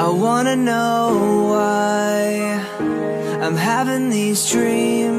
I wanna know why I'm having these dreams.